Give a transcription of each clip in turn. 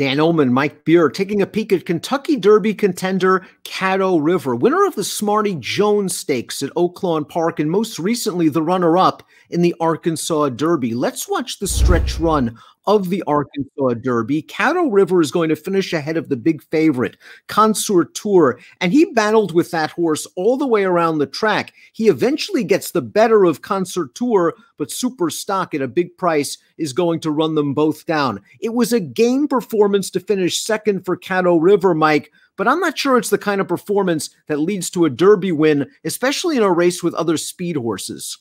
Dan Illman, Mike Beer, taking a peek at Kentucky Derby contender Caddo River, winner of the Smarty Jones Stakes at Oaklawn Park, and most recently the runner up in the Arkansas Derby. Let's watch the stretch run of the Arkansas Derby. Caddo River is going to finish ahead of the big favorite, Concert Tour, and he battled with that horse all the way around the track. He eventually gets the better of Concert Tour, but Super Stock at a big price is going to run them both down. It was a game performance to finish second for Caddo River, Mike, but I'm not sure it's the kind of performance that leads to a Derby win, especially in a race with other speed horses.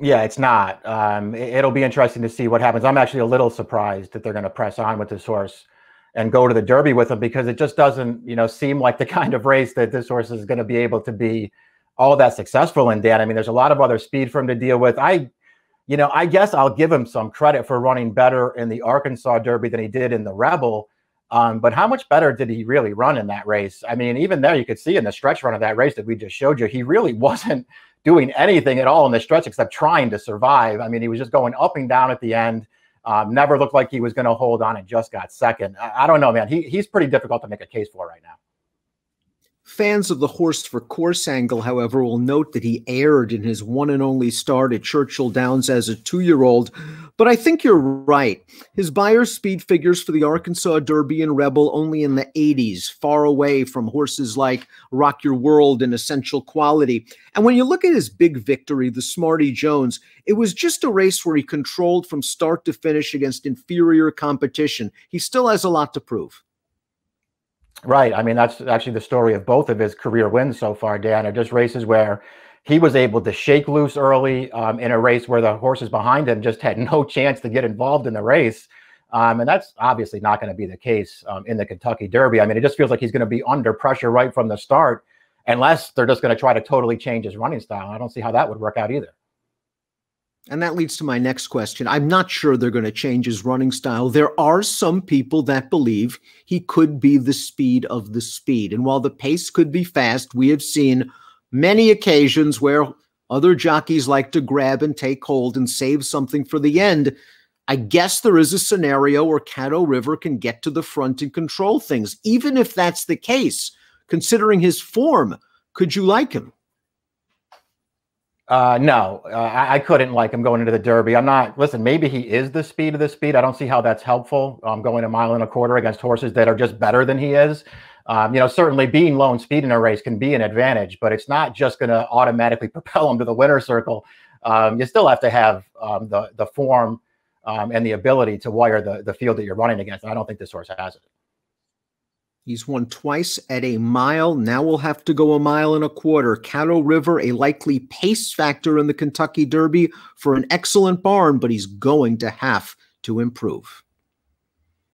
Yeah, it's not. Um, it, will be interesting to see what happens. I'm actually a little surprised that they're going to press on with this horse and go to the Derby with him because it just doesn't, you know, seem like the kind of race that this horse is going to be able to be all that successful in. Dan, I mean, there's a lot of other speed for him to deal with. I, you know, I guess I'll give him some credit for running better in the Arkansas Derby than he did in the Rebel. Um, but how much better did he really run in that race? I mean, even there, you could see in the stretch run of that race that we just showed you, he really wasn't doing anything at all in the stretch except trying to survive. I mean, he was just going up and down at the end. Um, never looked like he was going to hold on and just got second. I, I, don't know, man. He, he's pretty difficult to make a case for right now. Fans of the horse for course angle, however, will note that he erred in his one and only start at Churchill Downs as a two year old. But I think you're right. His Beyer speed figures for the Arkansas Derby and Rebel only in the 80s, far away from horses like Rock Your World and Essential Quality. And when you look at his big victory, the Smarty Jones, it was just a race where he controlled from start to finish against inferior competition. He still has a lot to prove. Right. I mean, that's actually the story of both of his career wins so far, Dan, are just races where he was able to shake loose early um, in a race where the horses behind him just had no chance to get involved in the race. Um, and that's obviously not going to be the case um, in the Kentucky Derby. I mean, it just feels like he's going to be under pressure right from the start, unless they're just going to try to totally change his running style. I don't see how that would work out either. And that leads to my next question. I'm not sure they're going to change his running style. There are some people that believe he could be the speed of the speed. And while the pace could be fast, we have seen many occasions where other jockeys like to grab and take hold and save something for the end. I guess there is a scenario where Caddo River can get to the front and control things. Even if that's the case, considering his form, could you like him? Uh, no, uh, I, I, couldn't like him going into the Derby. I'm not. Listen, maybe he is the speed of the speed. I don't see how that's helpful. Um, going a mile and a quarter against horses that are just better than he is. Um, you know, certainly being lone speed in a race can be an advantage, but it's not just going to automatically propel him to the winner's circle. Um, you still have to have um, the the form um, and the ability to wire the the field that you're running against. And I don't think this horse has it. He's won twice at a mile. Now we'll have to go a mile and a quarter. Caddo River, a likely pace factor in the Kentucky Derby for an excellent barn, but he's going to have to improve.